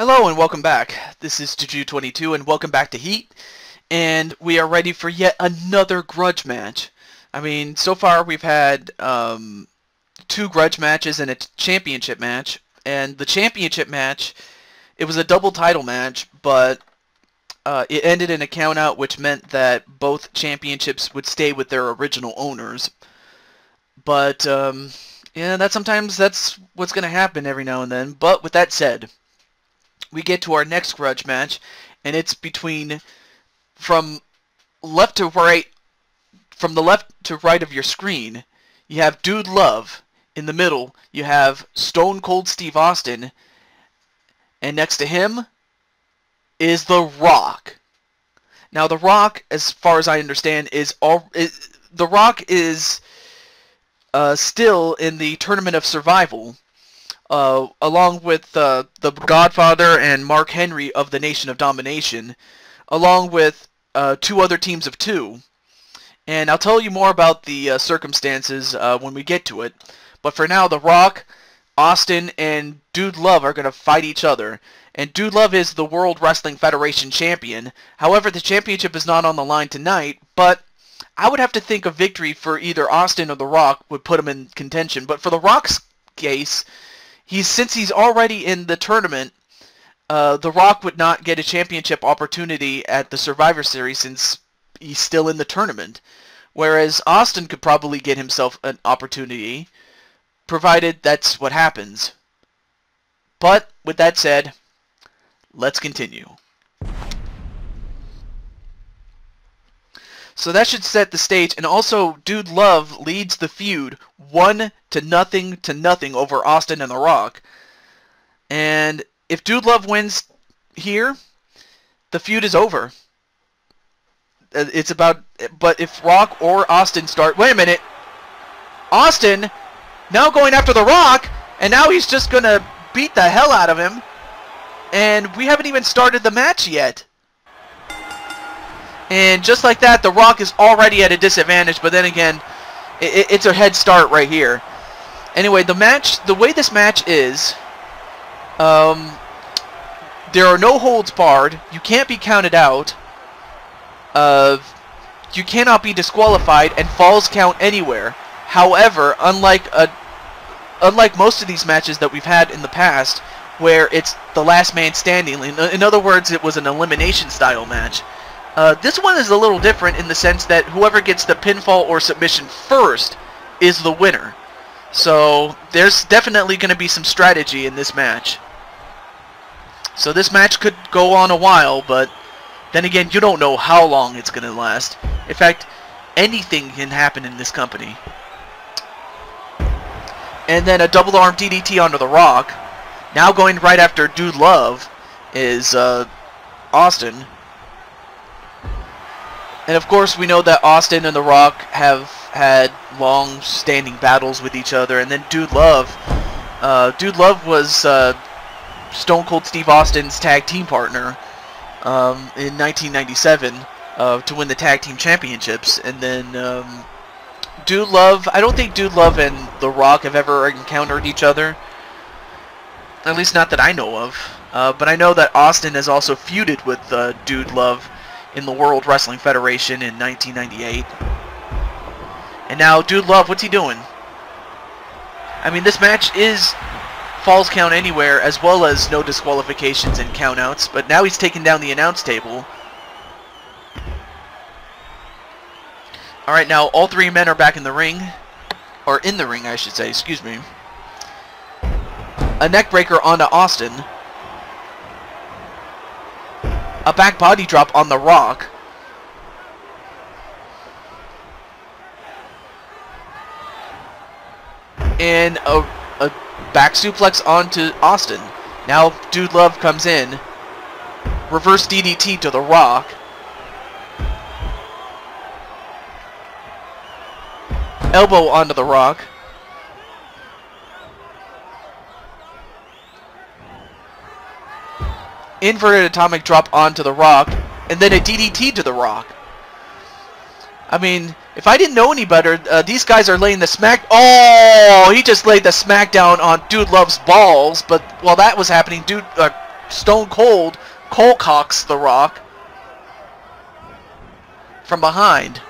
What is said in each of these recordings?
Hello and welcome back. This is Juju22 and welcome back to Heat. And we are ready for yet another grudge match. I mean, so far we've had um, two grudge matches and a championship match. And the championship match, it was a double title match, but uh, it ended in a countout, which meant that both championships would stay with their original owners. But um, yeah, that sometimes that's what's going to happen every now and then. But with that said, we get to our next grudge match, and it's between from left to right, from the left to right of your screen, you have Dude Love. In the middle, you have Stone Cold Steve Austin, and next to him is The Rock. Now, The Rock, as far as I understand, is all. Is, the Rock is uh, still in the Tournament of Survival, uh, along with uh, the Godfather and Mark Henry of the Nation of Domination, along with uh, two other teams of two. And I'll tell you more about the uh, circumstances uh, when we get to it. But for now, The Rock, Austin, and Dude Love are going to fight each other. And Dude Love is the World Wrestling Federation champion. However, the championship is not on the line tonight, but I would have to think a victory for either Austin or The Rock would put him in contention. But for The Rock's case, he's since he's already in the tournament, uh, The Rock would not get a championship opportunity at the Survivor Series since he's still in the tournament. Whereas Austin could probably get himself an opportunity, provided that's what happens. But with that said, let's continue. So that should set the stage, and also Dude Love leads the feud one to nothing to nothing over Austin and The Rock. And if Dude Love wins here, the feud is over. Uh, it's about, but if Rock or Austin start, wait a minute, Austin now going after The Rock, and now he's just gonna beat the hell out of him, and we haven't even started the match yet. And just like that, The Rock is already at a disadvantage, but then again, it, it's a head start right here. Anyway, the match, the way this match is, um, there are no holds barred. You can't be counted out. Uh, you cannot be disqualified, and falls count anywhere. However, unlike a, unlike most of these matches that we've had in the past, where it's the last man standing. In, in other words, it was an elimination style match. Uh, this one is a little different in the sense that whoever gets the pinfall or submission first is the winner. So there's definitely going to be some strategy in this match. So this match could go on a while, but then again, you don't know how long it's going to last. In fact, anything can happen in this company. And then a double arm DDT onto the Rock. Now going right after Dude Love is uh, Austin. And of course, we know that Austin and The Rock have had long-standing battles with each other. And then Dude Love, uh, Dude Love was uh, Stone Cold Steve Austin's tag team partner um, in 1997 uh, to win the tag team championships. And then um, Dude Love, I don't think Dude Love and The Rock have ever encountered each other. At least not that I know of. Uh, but I know that Austin has also feuded with uh, Dude Love in the World Wrestling Federation in 1998. And now, Dude Love, what's he doing? I mean, this match is falls count anywhere, as well as no disqualifications and countouts, but now he's taking down the announce table. Alright, now all three men are back in the ring. Or in the ring, I should say, excuse me. A neckbreaker onto Austin a back body drop on the rock. And a, a back suplex onto Austin. Now Dude Love comes in. Reverse DDT to the rock. Elbow onto the rock. Inverted atomic drop onto the rock, and then a DDT to the rock. I mean, if I didn't know any better, uh, these guys are laying the smack... Oh! He just laid the smackdown on Dude Love's balls, but while that was happening, Dude... Uh, Stone Cold Cole cocks The Rock from behind.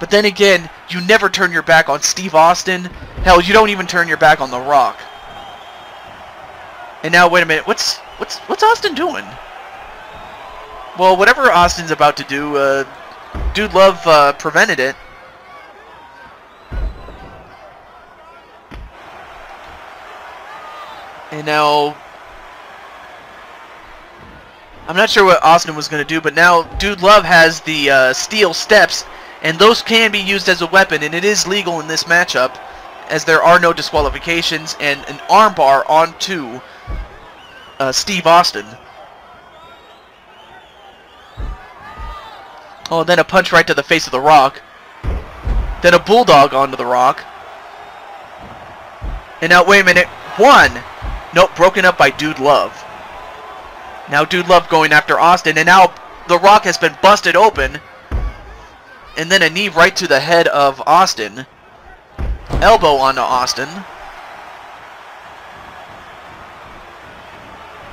But then again, you never turn your back on Steve Austin. Hell, you don't even turn your back on The Rock. And now, wait a minute, what's what's what's Austin doing? Well, whatever Austin's about to do, uh, Dude Love uh, prevented it. And now... I'm not sure what Austin was going to do, but now Dude Love has the uh, steel steps, and those can be used as a weapon, and it is legal in this matchup, as there are no disqualifications, and an armbar onto uh, Steve Austin. Oh, then a punch right to the face of The Rock. Then a bulldog onto The Rock. And now, wait a minute. One! Nope, broken up by Dude Love. Now Dude Love going after Austin, and now The Rock has been busted open. And then a knee right to the head of Austin. Elbow onto Austin.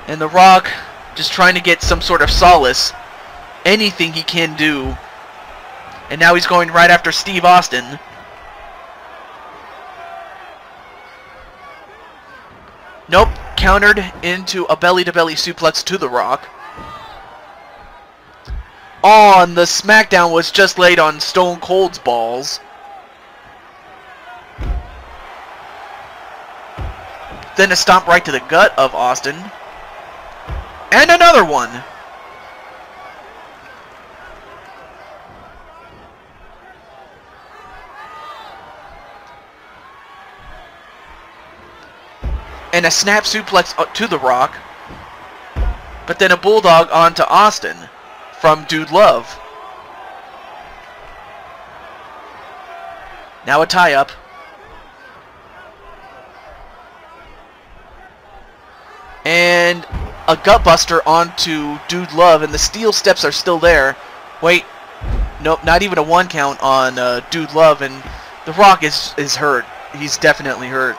And The Rock just trying to get some sort of solace anything he can do. And now he's going right after Steve Austin. Nope, countered into a belly-to-belly -belly suplex to The Rock. Oh, and the SmackDown was just laid on Stone Cold's balls. Then a stomp right to the gut of Austin. And another one. and a snap suplex uh, to The Rock, but then a Bulldog onto Austin from Dude Love. Now a tie-up. And a gutbuster onto Dude Love, and the steel steps are still there. Wait, nope, not even a one count on uh, Dude Love, and The Rock is is hurt. He's definitely hurt.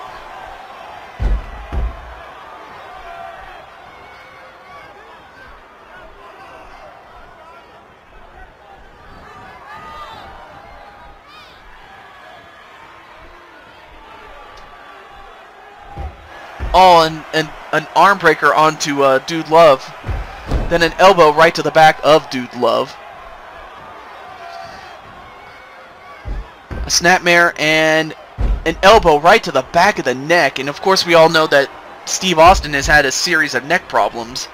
Oh, and, and an arm breaker onto uh, Dude Love. Then an elbow right to the back of Dude Love. A snapmare and an elbow right to the back of the neck. And of course we all know that Steve Austin has had a series of neck problems.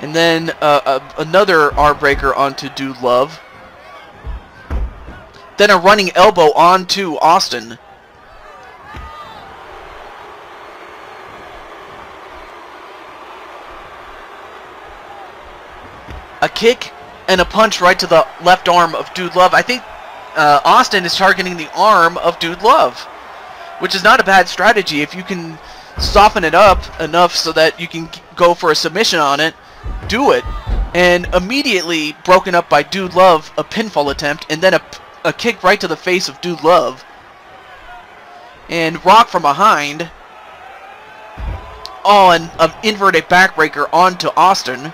And then uh, uh, another arm breaker onto Dude Love. Then a running elbow onto Austin. A kick and a punch right to the left arm of Dude Love. I think uh, Austin is targeting the arm of Dude Love, which is not a bad strategy if you can soften it up enough so that you can go for a submission on it do it, and immediately broken up by Dude Love, a pinfall attempt, and then a, a kick right to the face of Dude Love. And Rock from behind. Oh, and an inverted backbreaker onto Austin.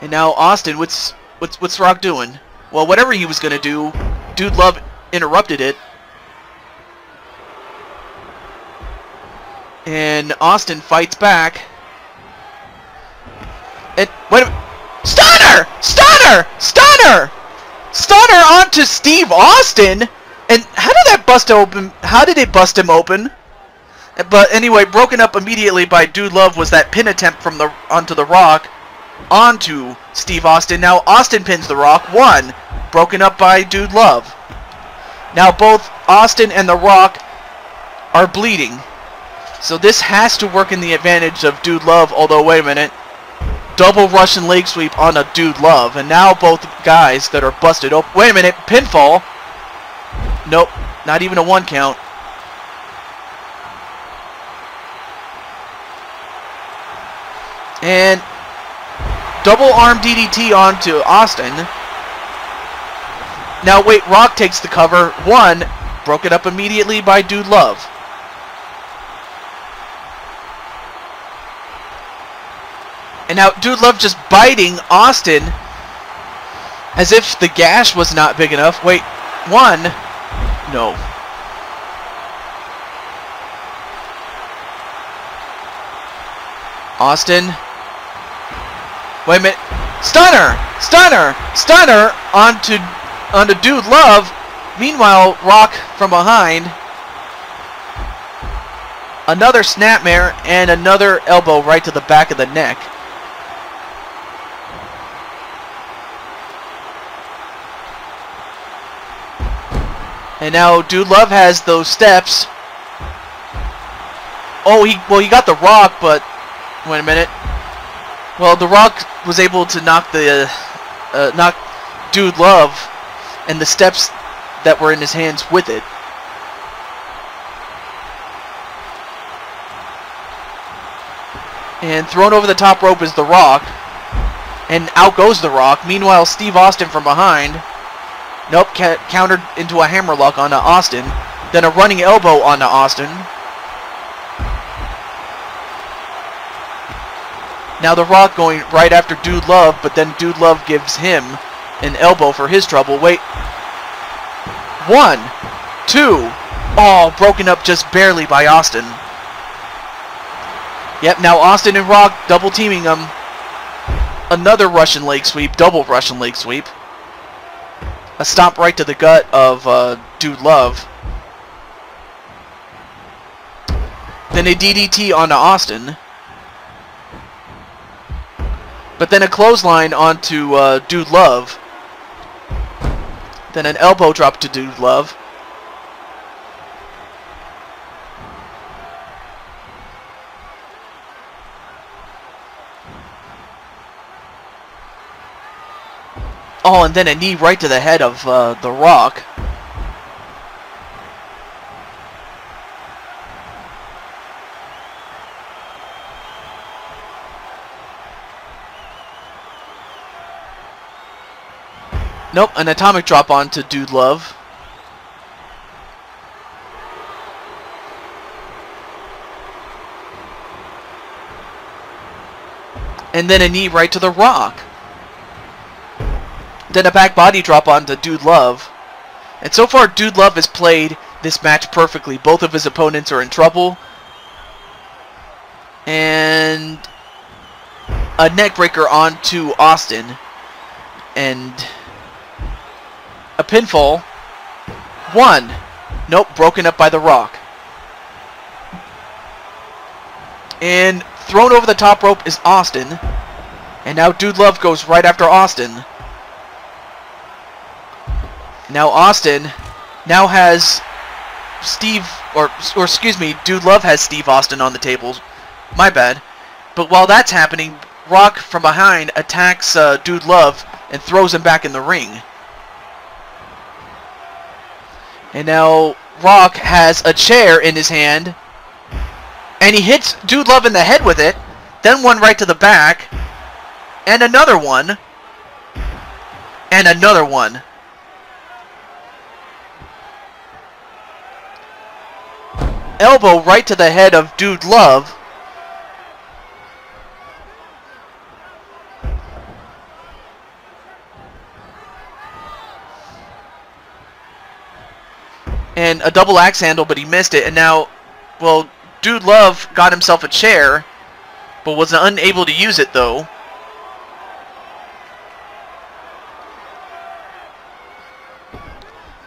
And now Austin, what's what's what's Rock doing? Well, whatever he was gonna do, Dude Love interrupted it. And Austin fights back. It wait a Stunner! Stunner! Stunner! Stunner onto Steve Austin? And how did that bust open? How did it bust him open? But anyway, broken up immediately by Dude Love was that pin attempt from the onto the Rock onto Steve Austin. Now Austin pins the Rock. One. Broken up by Dude Love. Now both Austin and the Rock are bleeding. So this has to work in the advantage of Dude Love, although wait a minute. Double Russian leg sweep on a Dude Love, and now both guys that are busted open. Wait a minute, pinfall. Nope, not even a one count. And double arm DDT onto Austin. Now wait, Rock takes the cover. One, broken up immediately by Dude Love. And now Dude Love just biting Austin as if the gash was not big enough. Wait, one. No. Austin. Wait a minute. Stunner! Stunner! Stunner onto onto Dude Love. Meanwhile, Rock from behind. Another snapmare and another elbow right to the back of the neck. And now Dude Love has those steps. Oh, he well he got the rock, but wait a minute. Well, the rock was able to knock the uh, uh, knock Dude Love and the steps that were in his hands with it. And thrown over the top rope is the Rock. And out goes the Rock. Meanwhile, Steve Austin from behind Nope, countered into a hammerlock onto uh, Austin. Then a running elbow onto uh, Austin. Now The Rock going right after Dude Love, but then Dude Love gives him an elbow for his trouble. Wait. One. Two. All broken up just barely by Austin. Yep, now Austin and Rock double teaming them. Another Russian leg sweep, double Russian leg sweep. A stomp right to the gut of uh, Dude Love. Then a DDT onto Austin. But then a clothesline onto uh, Dude Love. Then an elbow drop to Dude Love. Oh, and then a knee right to the head of uh, The Rock. Nope, an atomic drop on to Dude Love. And then a knee right to the Rock. Then a back body drop onto Dude Love. And so far, Dude Love has played this match perfectly. Both of his opponents are in trouble. And a neckbreaker onto Austin. And a pinfall. One. Nope, broken up by The Rock. And thrown over the top rope is Austin. And now Dude Love goes right after Austin. Now Austin now has Steve, or, or excuse me, Dude Love has Steve Austin on the table. My bad. But while that's happening, Rock from behind attacks uh, Dude Love and throws him back in the ring. And now Rock has a chair in his hand. And he hits Dude Love in the head with it. Then one right to the back. And another one. And another one. Elbow right to the head of Dude Love. And a double axe handle, but he missed it. And now, well, Dude Love got himself a chair, but was unable to use it, though.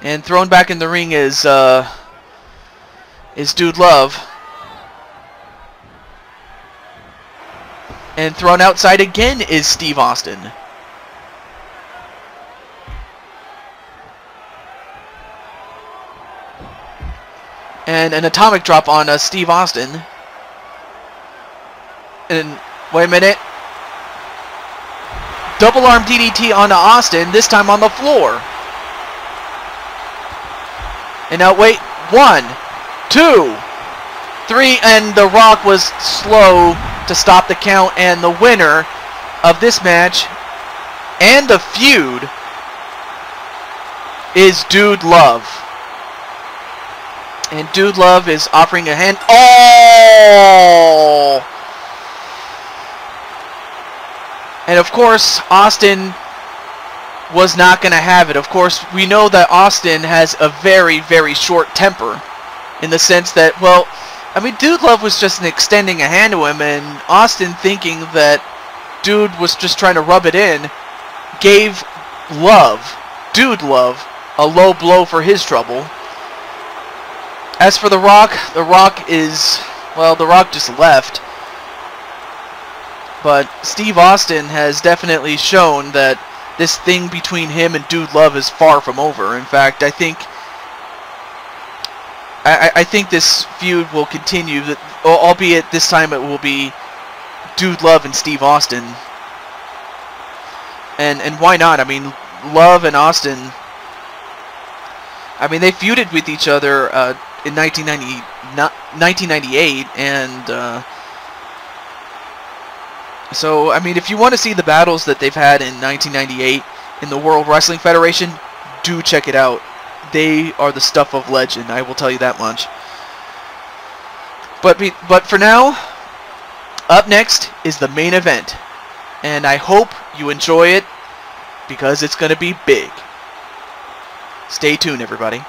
And thrown back in the ring is, uh is Dude Love. And thrown outside again is Steve Austin. And an atomic drop on uh, Steve Austin. And wait a minute. Double arm DDT on Austin, this time on the floor. And now wait, one, two, three, and The Rock was slow to stop the count, and the winner of this match and the feud is Dude Love. And Dude Love is offering a hand. Oh! And of course, Austin was not going to have it. Of course, we know that Austin has a very, very short temper in the sense that, well, I mean, Dude Love was just extending a hand to him, and Austin, thinking that Dude was just trying to rub it in, gave Love, Dude Love, a low blow for his trouble. As for The Rock, The Rock is, well, The Rock just left. But Steve Austin has definitely shown that this thing between him and Dude Love is far from over. In fact, I think I, I think this feud will continue, albeit this time it will be Dude Love and Steve Austin. And and why not? I mean, Love and Austin. I mean, they feuded with each other uh, in 1990, 1998, and uh, so I mean, if you want to see the battles that they've had in 1998 in the World Wrestling Federation, do check it out. They are the stuff of legend. I will tell you that much. But be, but for now, up next is the main event, and I hope you enjoy it because it's going to be big. Stay tuned, everybody.